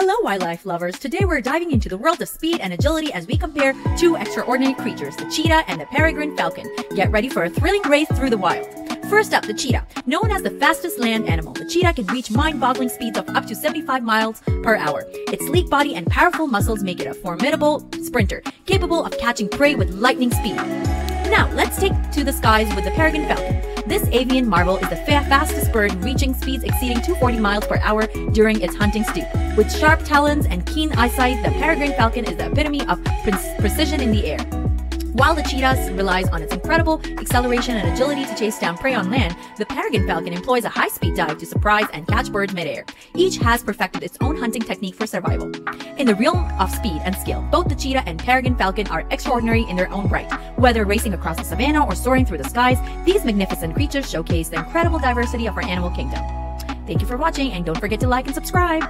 Hello, wildlife lovers. Today we're diving into the world of speed and agility as we compare two extraordinary creatures, the cheetah and the peregrine falcon. Get ready for a thrilling race through the wild. First up, the cheetah. Known as the fastest land animal, the cheetah can reach mind-boggling speeds of up to 75 miles per hour. Its sleek body and powerful muscles make it a formidable sprinter, capable of catching prey with lightning speed. Now, let's take to the skies with the peregrine falcon. This avian marvel is the fa fastest bird, reaching speeds exceeding 240 miles per hour during its hunting stoop. With sharp talons and keen eyesight, the peregrine falcon is the epitome of pre precision in the air. While the cheetah relies on its incredible acceleration and agility to chase down prey on land, the peregrine falcon employs a high-speed dive to surprise and catch birds midair. Each has perfected its own hunting technique for survival. In the realm of speed and skill, both the cheetah and peregrine falcon are extraordinary in their own right. Whether racing across the savannah or soaring through the skies, these magnificent creatures showcase the incredible diversity of our animal kingdom. Thank you for watching and don't forget to like and subscribe.